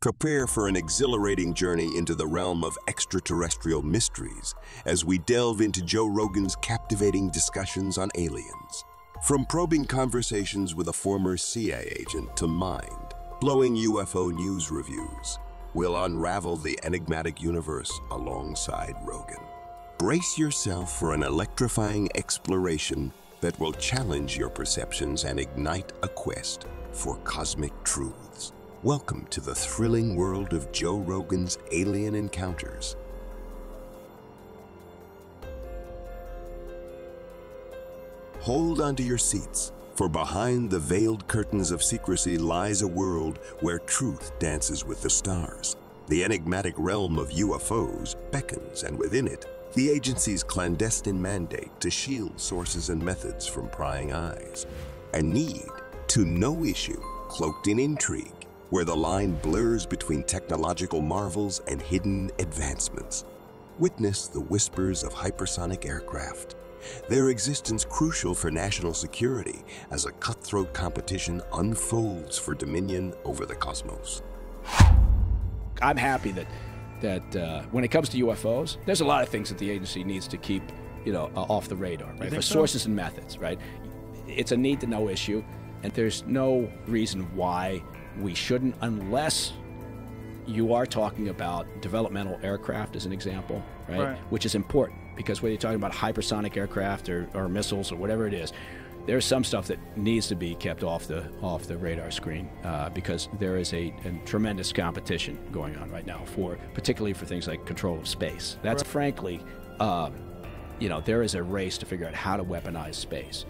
Prepare for an exhilarating journey into the realm of extraterrestrial mysteries as we delve into Joe Rogan's captivating discussions on aliens. From probing conversations with a former CIA agent to mind blowing UFO news reviews, we'll unravel the enigmatic universe alongside Rogan. Brace yourself for an electrifying exploration that will challenge your perceptions and ignite a quest for cosmic truths. Welcome to the thrilling world of Joe Rogan's Alien Encounters. Hold onto your seats, for behind the veiled curtains of secrecy lies a world where truth dances with the stars. The enigmatic realm of UFOs beckons, and within it, the agency's clandestine mandate to shield sources and methods from prying eyes. A need to no issue cloaked in intrigue where the line blurs between technological marvels and hidden advancements. Witness the whispers of hypersonic aircraft, their existence crucial for national security as a cutthroat competition unfolds for dominion over the cosmos. I'm happy that that uh, when it comes to UFOs, there's a lot of things that the agency needs to keep, you know, uh, off the radar, right? For so? sources and methods, right? It's a need to know issue, and there's no reason why we shouldn't unless you are talking about developmental aircraft as an example, right? right. Which is important because whether you're talking about hypersonic aircraft or, or missiles or whatever it is, there's some stuff that needs to be kept off the off the radar screen uh, because there is a, a, tremendous competition going on right now for particularly for things like control of space. That's right. frankly, um, you know, there is a race to figure out how to weaponize space.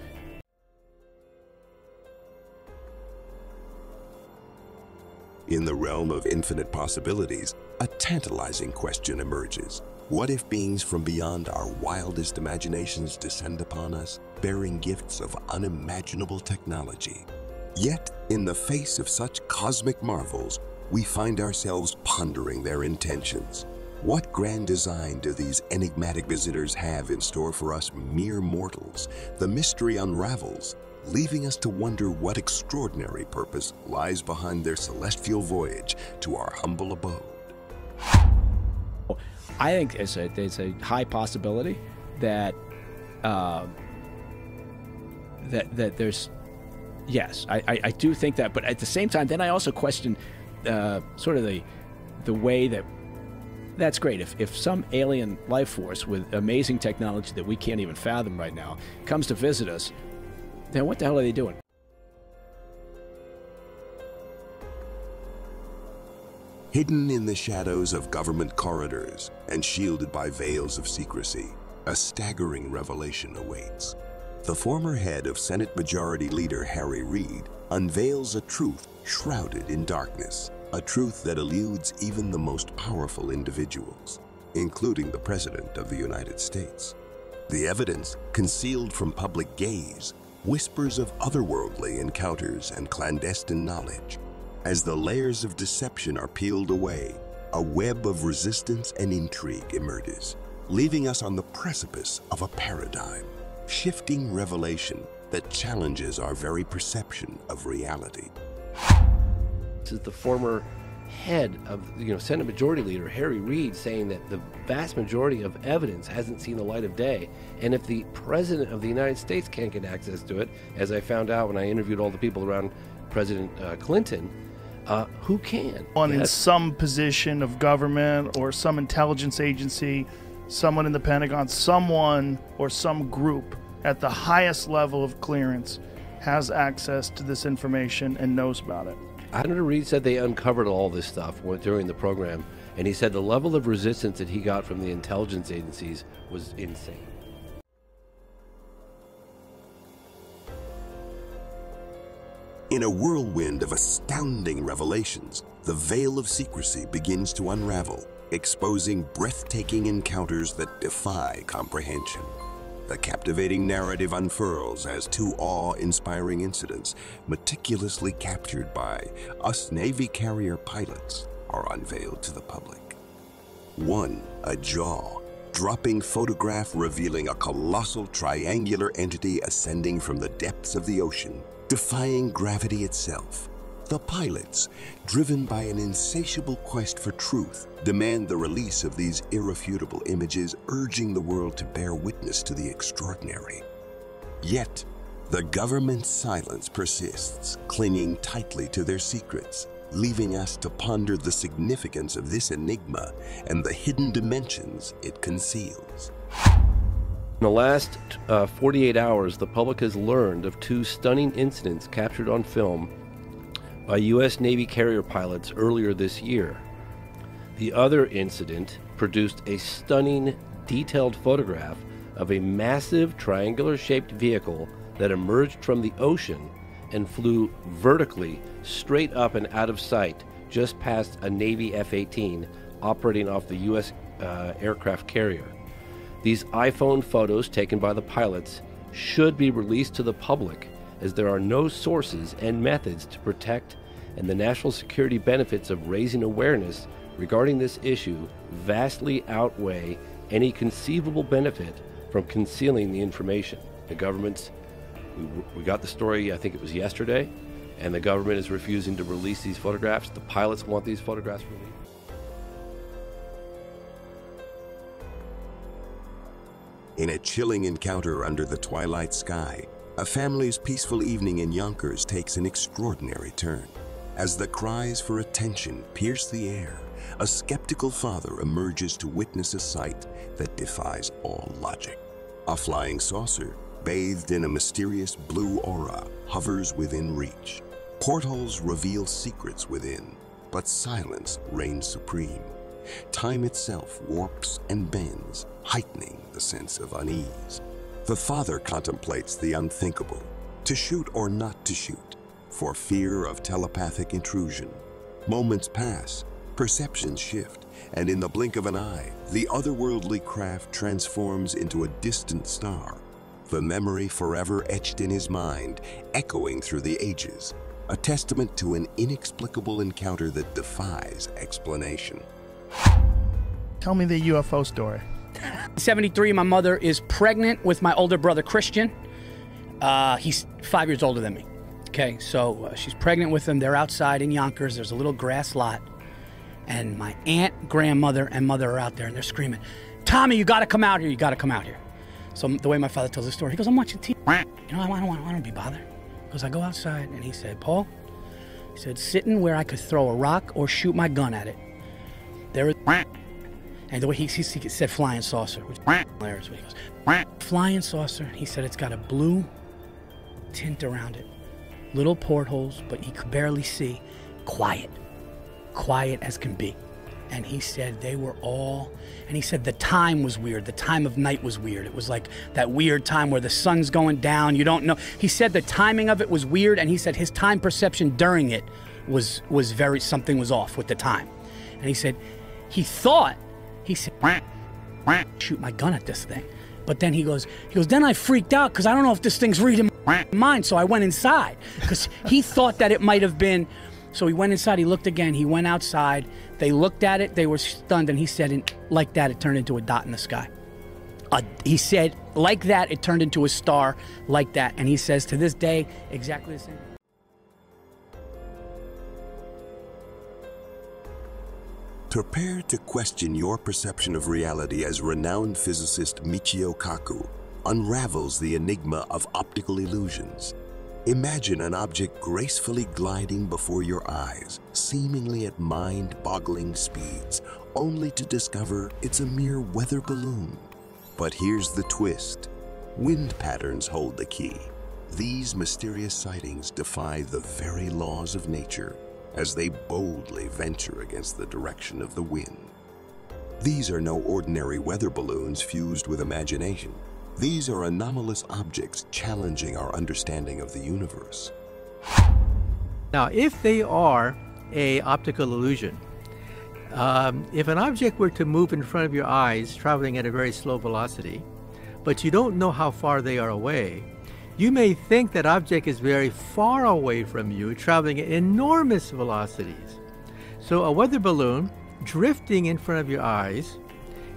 In the realm of infinite possibilities, a tantalizing question emerges. What if beings from beyond our wildest imaginations descend upon us, bearing gifts of unimaginable technology? Yet, in the face of such cosmic marvels, we find ourselves pondering their intentions. What grand design do these enigmatic visitors have in store for us mere mortals? The mystery unravels, leaving us to wonder what extraordinary purpose lies behind their celestial voyage to our humble abode. I think it's a, it's a high possibility that uh, that that there's yes, I, I, I, do think that, but at the same time, then I also question uh, sort of the the way that that's great. If, if some alien life force with amazing technology that we can't even fathom right now comes to visit us, then what the hell are they doing? Hidden in the shadows of government corridors and shielded by veils of secrecy, a staggering revelation awaits. The former head of Senate Majority Leader Harry Reid unveils a truth shrouded in darkness, a truth that eludes even the most powerful individuals, including the President of the United States. The evidence, concealed from public gaze, whispers of otherworldly encounters and clandestine knowledge. As the layers of deception are peeled away, a web of resistance and intrigue emerges, leaving us on the precipice of a paradigm, shifting revelation that challenges our very perception of reality. This is the former head of you know Senate Majority Leader Harry Reid saying that the vast majority of evidence hasn't seen the light of day, and if the President of the United States can't get access to it, as I found out when I interviewed all the people around President uh, Clinton, uh, who can? One in some position of government or some intelligence agency, someone in the Pentagon, someone or some group at the highest level of clearance has access to this information and knows about it. Senator Reid said they uncovered all this stuff during the program, and he said the level of resistance that he got from the intelligence agencies was insane. In a whirlwind of astounding revelations, the veil of secrecy begins to unravel, exposing breathtaking encounters that defy comprehension. The captivating narrative unfurls as two awe-inspiring incidents, meticulously captured by us Navy carrier pilots, are unveiled to the public. One, a jaw-dropping photograph revealing a colossal triangular entity ascending from the depths of the ocean, defying gravity itself. The pilots, driven by an insatiable quest for truth, demand the release of these irrefutable images, urging the world to bear witness to the extraordinary. Yet, the government's silence persists, clinging tightly to their secrets, leaving us to ponder the significance of this enigma and the hidden dimensions it conceals. In the last uh, 48 hours, the public has learned of two stunning incidents captured on film by U.S. Navy carrier pilots earlier this year. The other incident produced a stunning, detailed photograph of a massive triangular shaped vehicle that emerged from the ocean and flew vertically straight up and out of sight just past a Navy F 18 operating off the U.S. Uh, aircraft carrier. These iPhone photos taken by the pilots should be released to the public as there are no sources and methods to protect, and the national security benefits of raising awareness regarding this issue vastly outweigh any conceivable benefit from concealing the information. The government's we, we got the story, I think it was yesterday, and the government is refusing to release these photographs. The pilots want these photographs released. In a chilling encounter under the twilight sky, a family's peaceful evening in Yonkers takes an extraordinary turn. As the cries for attention pierce the air, a skeptical father emerges to witness a sight that defies all logic. A flying saucer, bathed in a mysterious blue aura, hovers within reach. Portals reveal secrets within, but silence reigns supreme. Time itself warps and bends, heightening the sense of unease. The father contemplates the unthinkable, to shoot or not to shoot, for fear of telepathic intrusion. Moments pass, perceptions shift, and in the blink of an eye, the otherworldly craft transforms into a distant star, the memory forever etched in his mind, echoing through the ages, a testament to an inexplicable encounter that defies explanation. Tell me the UFO story. 73, my mother is pregnant with my older brother Christian. Uh, he's five years older than me. Okay, so uh, she's pregnant with him. They're outside in Yonkers. There's a little grass lot. And my aunt, grandmother, and mother are out there and they're screaming, Tommy, you got to come out here. You got to come out here. So the way my father tells the story, he goes, I'm watching TV. You know, I don't want, to be bothered. Because I go outside and he said, Paul, he said, sitting where I could throw a rock or shoot my gun at it. There is. And the way he, he, he said flying saucer, which hilarious. He goes, flying saucer. He said it's got a blue tint around it. Little portholes, but you could barely see. Quiet. Quiet as can be and he said they were all and he said the time was weird the time of night was weird it was like that weird time where the sun's going down you don't know he said the timing of it was weird and he said his time perception during it was was very something was off with the time and he said he thought he said shoot my gun at this thing but then he goes he goes then i freaked out because i don't know if this thing's reading my mind so i went inside because he thought that it might have been so he went inside, he looked again, he went outside. They looked at it, they were stunned, and he said, and like that, it turned into a dot in the sky. Uh, he said, like that, it turned into a star, like that. And he says, to this day, exactly the same. Prepare to question your perception of reality as renowned physicist Michio Kaku unravels the enigma of optical illusions. Imagine an object gracefully gliding before your eyes, seemingly at mind-boggling speeds, only to discover it's a mere weather balloon. But here's the twist. Wind patterns hold the key. These mysterious sightings defy the very laws of nature as they boldly venture against the direction of the wind. These are no ordinary weather balloons fused with imagination. These are anomalous objects challenging our understanding of the universe. Now, if they are a optical illusion, um, if an object were to move in front of your eyes, traveling at a very slow velocity, but you don't know how far they are away, you may think that object is very far away from you, traveling at enormous velocities. So a weather balloon drifting in front of your eyes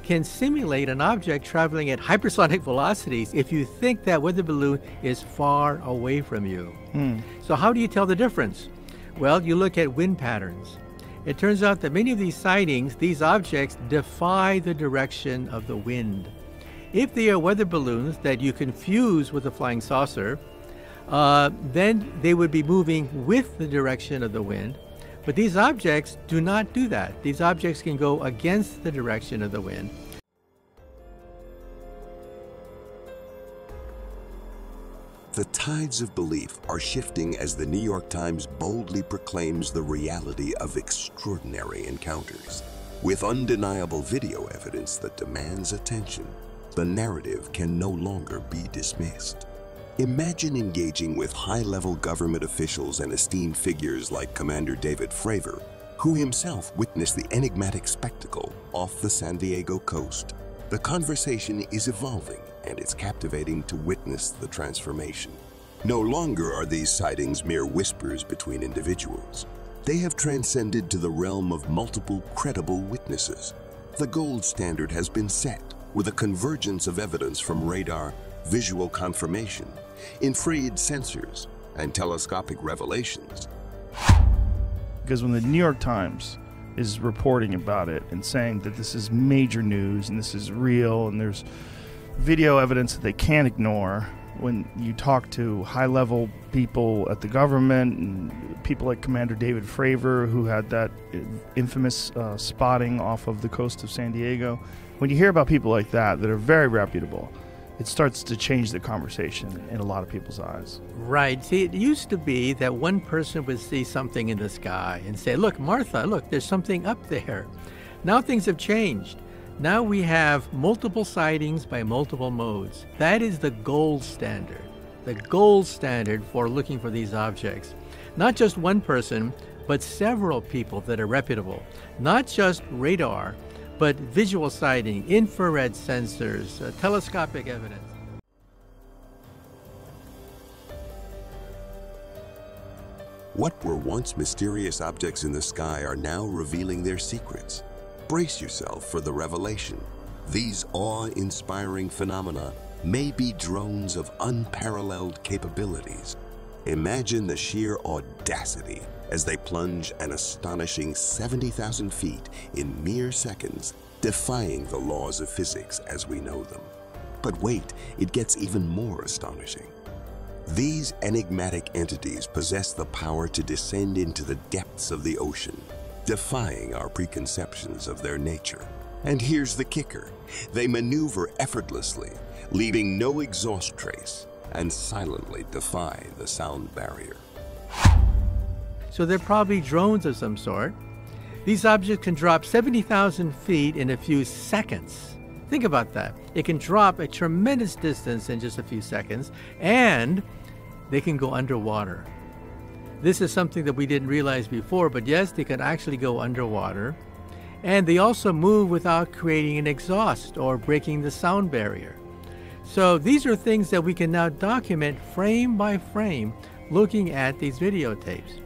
can simulate an object traveling at hypersonic velocities if you think that weather balloon is far away from you. Hmm. So how do you tell the difference? Well, you look at wind patterns. It turns out that many of these sightings, these objects, defy the direction of the wind. If they are weather balloons that you confuse with a flying saucer, uh, then they would be moving with the direction of the wind. But these objects do not do that. These objects can go against the direction of the wind. The tides of belief are shifting as the New York Times boldly proclaims the reality of extraordinary encounters. With undeniable video evidence that demands attention, the narrative can no longer be dismissed. Imagine engaging with high-level government officials and esteemed figures like Commander David Fravor, who himself witnessed the enigmatic spectacle off the San Diego coast. The conversation is evolving, and it's captivating to witness the transformation. No longer are these sightings mere whispers between individuals. They have transcended to the realm of multiple credible witnesses. The gold standard has been set with a convergence of evidence from radar, visual confirmation, infrared sensors, and telescopic revelations. Because when the New York Times is reporting about it and saying that this is major news and this is real and there's video evidence that they can't ignore when you talk to high level people at the government and people like Commander David Fravor, who had that infamous uh, spotting off of the coast of San Diego. When you hear about people like that that are very reputable, it starts to change the conversation in a lot of people's eyes. Right. See, it used to be that one person would see something in the sky and say, Look, Martha, look, there's something up there. Now things have changed. Now we have multiple sightings by multiple modes. That is the gold standard. The gold standard for looking for these objects. Not just one person, but several people that are reputable. Not just radar, but visual sighting, infrared sensors, uh, telescopic evidence. What were once mysterious objects in the sky are now revealing their secrets. Brace yourself for the revelation. These awe-inspiring phenomena may be drones of unparalleled capabilities. Imagine the sheer audacity as they plunge an astonishing 70,000 feet in mere seconds, defying the laws of physics as we know them. But wait, it gets even more astonishing. These enigmatic entities possess the power to descend into the depths of the ocean, defying our preconceptions of their nature. And here's the kicker. They maneuver effortlessly, leaving no exhaust trace, and silently defy the sound barrier. So they're probably drones of some sort. These objects can drop 70,000 feet in a few seconds. Think about that. It can drop a tremendous distance in just a few seconds, and they can go underwater. This is something that we didn't realize before, but yes, they can actually go underwater. And they also move without creating an exhaust or breaking the sound barrier. So these are things that we can now document frame by frame looking at these videotapes.